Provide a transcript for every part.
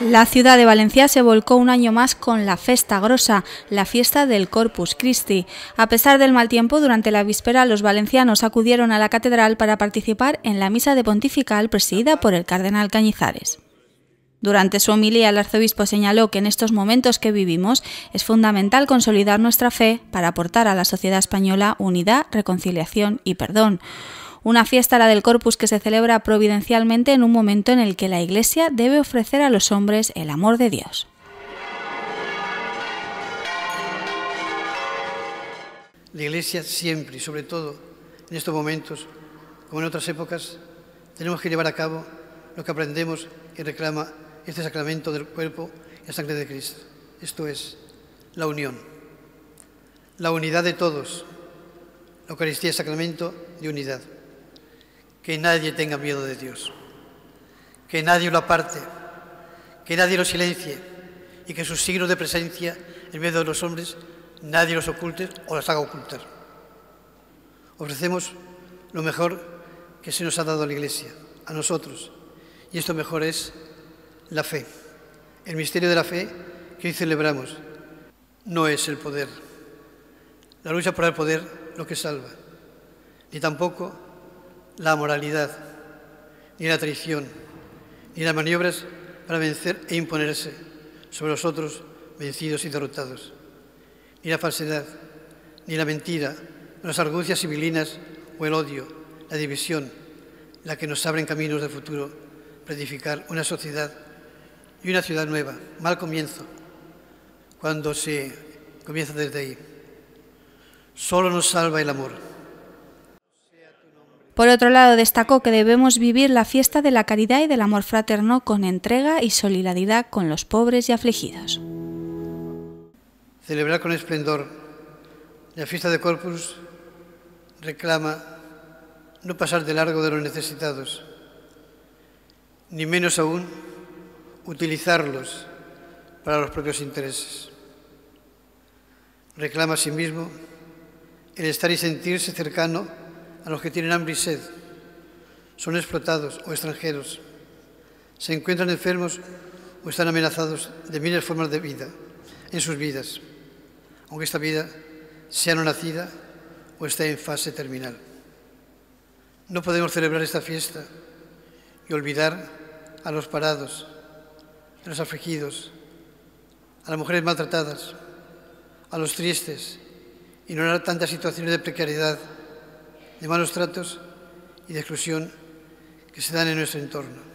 La ciudad de Valencia se volcó un año más con la Festa Grosa, la fiesta del Corpus Christi. A pesar del mal tiempo, durante la víspera los valencianos acudieron a la catedral para participar en la misa de pontifical presidida por el cardenal Cañizares. Durante su homilía, el arzobispo señaló que en estos momentos que vivimos es fundamental consolidar nuestra fe para aportar a la sociedad española unidad, reconciliación y perdón. Una fiesta, la del Corpus, que se celebra providencialmente en un momento en el que la Iglesia debe ofrecer a los hombres el amor de Dios. La Iglesia siempre y sobre todo en estos momentos, como en otras épocas, tenemos que llevar a cabo lo que aprendemos y reclama este sacramento del cuerpo y la sangre de Cristo. Esto es la unión, la unidad de todos. La Eucaristía es sacramento de unidad que nadie tenga miedo de Dios, que nadie lo aparte, que nadie lo silencie. Y que sus signos de presencia en medio de los hombres nadie los oculte o los haga ocultar. Ofrecemos lo mejor que se nos ha dado a la Iglesia, a nosotros, y esto mejor es la fe. El misterio de la fe que hoy celebramos no es el poder, la lucha por el poder lo que salva, ni tampoco la moralidad, ni la traición, ni las maniobras para vencer e imponerse sobre los otros vencidos y derrotados, ni la falsedad, ni la mentira, las argucias civilinas o el odio, la división, la que nos abren caminos de futuro para edificar una sociedad y una ciudad nueva. Mal comienzo, cuando se comienza desde ahí. Solo nos salva el amor. Por otro lado, destacó que debemos vivir la fiesta de la caridad y del amor fraterno con entrega y solidaridad con los pobres y afligidos. Celebrar con esplendor la fiesta de Corpus reclama no pasar de largo de los necesitados, ni menos aún utilizarlos para los propios intereses. Reclama asimismo el estar y sentirse cercano a los que tienen hambre y sed, son explotados o extranjeros, se encuentran enfermos o están amenazados de miles formas de vida en sus vidas, aunque esta vida sea no nacida o esté en fase terminal. No podemos celebrar esta fiesta y olvidar a los parados, a los afligidos, a las mujeres maltratadas, a los tristes, ignorar tantas situaciones de precariedad de malos tratos y de exclusión que se dan en nuestro entorno.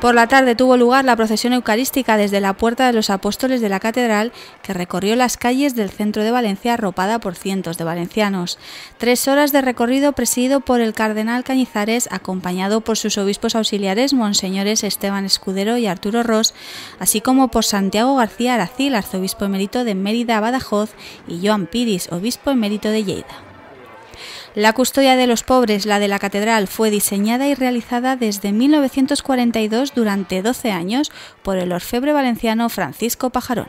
Por la tarde tuvo lugar la procesión eucarística desde la Puerta de los Apóstoles de la Catedral, que recorrió las calles del centro de Valencia arropada por cientos de valencianos. Tres horas de recorrido presidido por el cardenal Cañizares, acompañado por sus obispos auxiliares, monseñores Esteban Escudero y Arturo Ross, así como por Santiago García Aracil, arzobispo emérito de Mérida, Badajoz, y Joan Piris, obispo emérito de Lleida. La custodia de los pobres, la de la catedral, fue diseñada y realizada desde 1942 durante 12 años por el orfebre valenciano Francisco Pajarón.